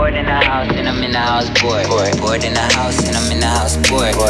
Bored in the house and I'm in the house bored. Bored in the house and I'm in the house boy.